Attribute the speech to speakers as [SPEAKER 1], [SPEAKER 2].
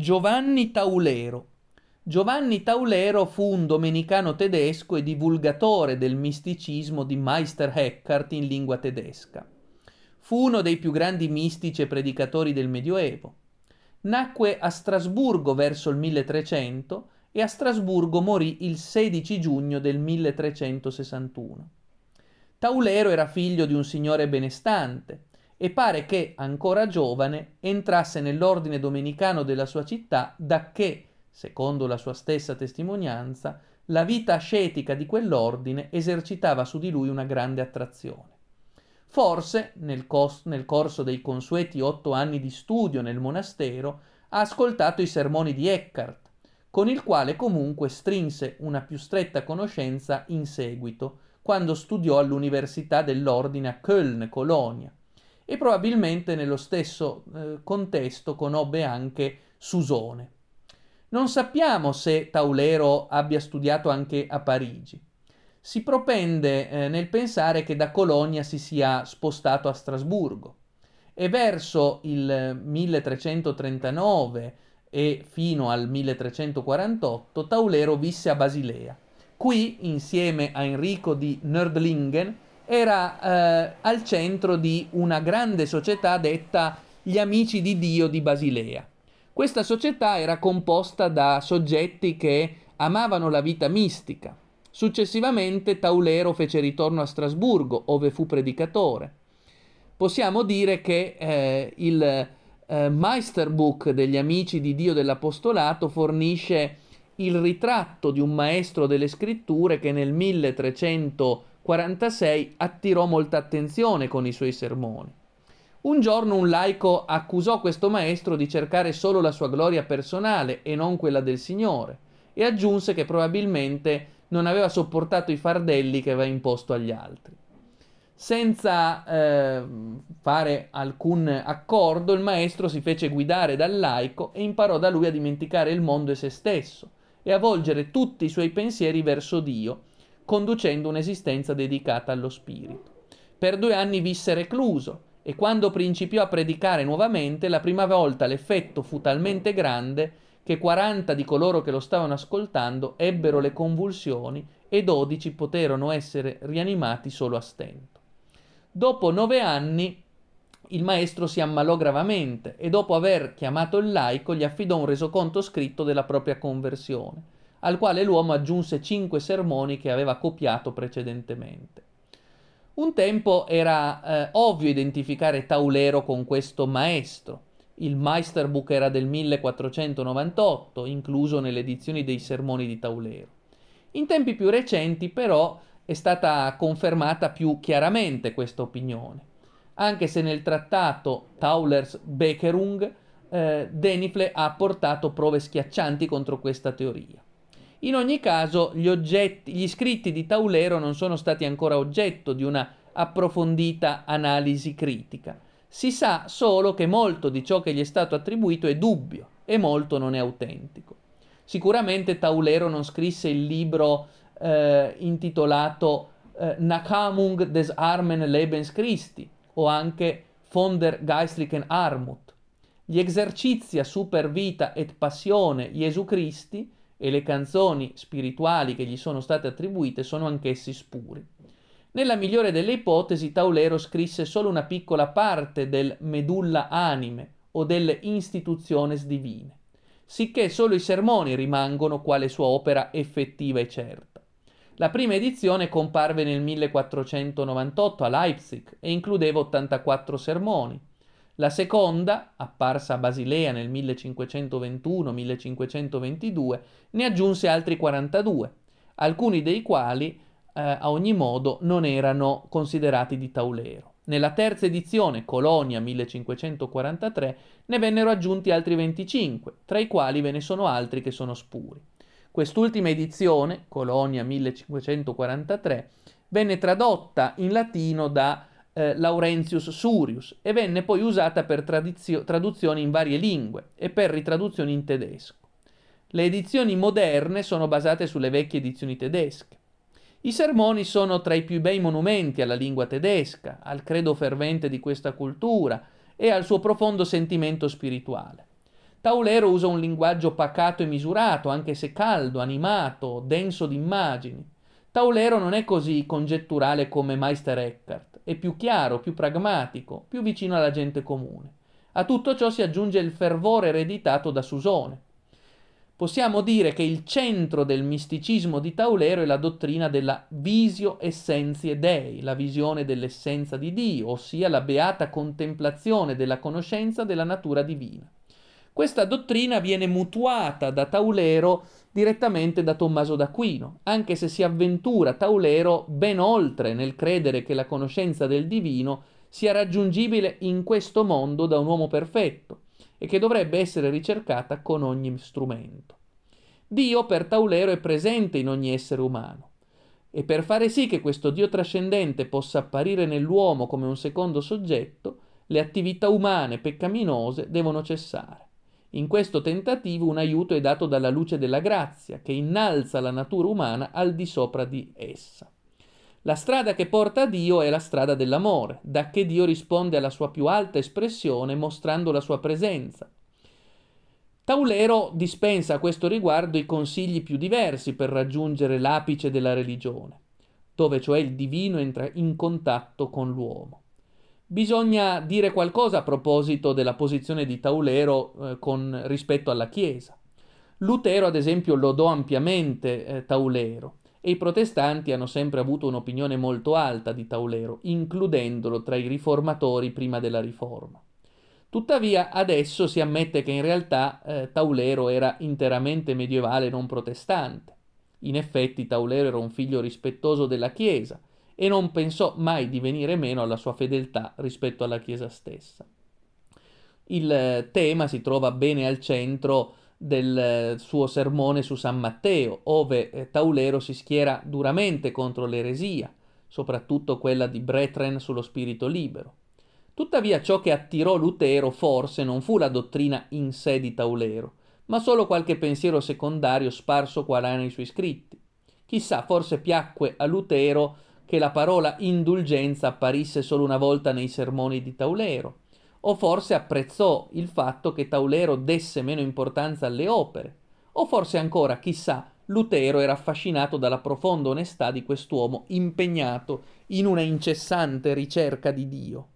[SPEAKER 1] Giovanni Taulero. Giovanni Taulero fu un domenicano tedesco e divulgatore del misticismo di Meister Eckhart in lingua tedesca. Fu uno dei più grandi mistici e predicatori del Medioevo. Nacque a Strasburgo verso il 1300 e a Strasburgo morì il 16 giugno del 1361. Taulero era figlio di un signore benestante e pare che, ancora giovane, entrasse nell'ordine domenicano della sua città, dacché, secondo la sua stessa testimonianza, la vita ascetica di quell'ordine esercitava su di lui una grande attrazione. Forse, nel, cos- nel corso dei consueti otto anni di studio nel monastero, ha ascoltato i sermoni di Eckhart, con il quale comunque strinse una più stretta conoscenza in seguito, quando studiò all'Università dell'Ordine a Köln, Colonia, e probabilmente nello stesso eh, contesto conobbe anche Susone. Non sappiamo se Taulero abbia studiato anche a Parigi. Si propende eh, nel pensare che da Colonia si sia spostato a Strasburgo e verso il 1339 e fino al 1348 Taulero visse a Basilea. Qui, insieme a Enrico di Nördlingen, era eh, al centro di una grande società detta gli Amici di Dio di Basilea. Questa società era composta da soggetti che amavano la vita mistica. Successivamente Taulero fece ritorno a Strasburgo, ove fu predicatore. Possiamo dire che eh, il eh, Meisterbook degli Amici di Dio dell'Apostolato fornisce il ritratto di un maestro delle scritture che nel 1300 46 attirò molta attenzione con i suoi sermoni. Un giorno un laico accusò questo maestro di cercare solo la sua gloria personale e non quella del Signore, e aggiunse che probabilmente non aveva sopportato i fardelli che aveva imposto agli altri. Senza eh, fare alcun accordo, il maestro si fece guidare dal laico e imparò da lui a dimenticare il mondo e se stesso e a volgere tutti i suoi pensieri verso Dio, conducendo un'esistenza dedicata allo spirito. Per due anni visse recluso e quando principiò a predicare nuovamente, la prima volta l'effetto fu talmente grande che 40 di coloro che lo stavano ascoltando ebbero le convulsioni e 12 poterono essere rianimati solo a stento. Dopo nove anni il maestro si ammalò gravemente e dopo aver chiamato il laico gli affidò un resoconto scritto della propria conversione al quale l'uomo aggiunse cinque sermoni che aveva copiato precedentemente. Un tempo era eh, ovvio identificare Taulero con questo maestro. Il Meisterbuch era del 1498, incluso nelle edizioni dei sermoni di Taulero. In tempi più recenti, però, è stata confermata più chiaramente questa opinione, anche se nel trattato Taulers Becherung eh, Denifle ha apportato prove schiaccianti contro questa teoria. In ogni caso, gli, oggetti, gli scritti di Taulero non sono stati ancora oggetto di una approfondita analisi critica. Si sa solo che molto di ciò che gli è stato attribuito è dubbio e molto non è autentico. Sicuramente Taulero non scrisse il libro eh, intitolato eh, Nachahmung des Armen Lebens Christi o anche Von der Geistlichen Armut. Gli esercizia super vita et passione Gesù Christi e le canzoni spirituali che gli sono state attribuite sono anch'essi spuri. Nella migliore delle ipotesi, Taulero scrisse solo una piccola parte del Medulla Anime o delle Institutiones Divine, sicché solo i sermoni rimangono quale sua opera effettiva e certa. La prima edizione comparve nel 1498 a Leipzig e includeva 84 sermoni, la seconda, apparsa a Basilea nel 1521-1522, ne aggiunse altri 42, alcuni dei quali, eh, a ogni modo, non erano considerati di Taulero. Nella terza edizione, Colonia 1543, ne vennero aggiunti altri 25, tra i quali ve ne sono altri che sono spuri. Quest'ultima edizione, Colonia 1543, venne tradotta in latino da eh, Laurentius Surius e venne poi usata per tradizio- traduzioni in varie lingue e per ritraduzioni in tedesco. Le edizioni moderne sono basate sulle vecchie edizioni tedesche. I sermoni sono tra i più bei monumenti alla lingua tedesca, al credo fervente di questa cultura e al suo profondo sentimento spirituale. Taulero usa un linguaggio pacato e misurato, anche se caldo, animato, denso di immagini. Taulero non è così congetturale come Meister Eckhart, è più chiaro, più pragmatico, più vicino alla gente comune. A tutto ciò si aggiunge il fervore ereditato da Susone. Possiamo dire che il centro del misticismo di Taulero è la dottrina della visio essentiae Dei, la visione dell'essenza di Dio, ossia la beata contemplazione della conoscenza della natura divina. Questa dottrina viene mutuata da Taulero direttamente da Tommaso d'Aquino, anche se si avventura Taulero ben oltre nel credere che la conoscenza del divino sia raggiungibile in questo mondo da un uomo perfetto e che dovrebbe essere ricercata con ogni strumento. Dio per Taulero è presente in ogni essere umano e per fare sì che questo Dio trascendente possa apparire nell'uomo come un secondo soggetto, le attività umane peccaminose devono cessare. In questo tentativo un aiuto è dato dalla luce della grazia, che innalza la natura umana al di sopra di essa. La strada che porta a Dio è la strada dell'amore, da che Dio risponde alla sua più alta espressione mostrando la sua presenza. Taulero dispensa a questo riguardo i consigli più diversi per raggiungere l'apice della religione, dove cioè il divino entra in contatto con l'uomo. Bisogna dire qualcosa a proposito della posizione di Taulero eh, con, rispetto alla Chiesa. Lutero, ad esempio, lodò ampiamente eh, Taulero e i protestanti hanno sempre avuto un'opinione molto alta di Taulero, includendolo tra i riformatori prima della Riforma. Tuttavia adesso si ammette che in realtà eh, Taulero era interamente medievale e non protestante. In effetti Taulero era un figlio rispettoso della Chiesa e non pensò mai di venire meno alla sua fedeltà rispetto alla Chiesa stessa. Il eh, tema si trova bene al centro del eh, suo sermone su San Matteo, ove eh, Taulero si schiera duramente contro l'eresia, soprattutto quella di Brethren sullo spirito libero. Tuttavia ciò che attirò Lutero forse non fu la dottrina in sé di Taulero, ma solo qualche pensiero secondario sparso qua là nei suoi scritti. Chissà, forse piacque a Lutero che la parola indulgenza apparisse solo una volta nei sermoni di Taulero, o forse apprezzò il fatto che Taulero desse meno importanza alle opere, o forse ancora, chissà, Lutero era affascinato dalla profonda onestà di quest'uomo impegnato in una incessante ricerca di Dio.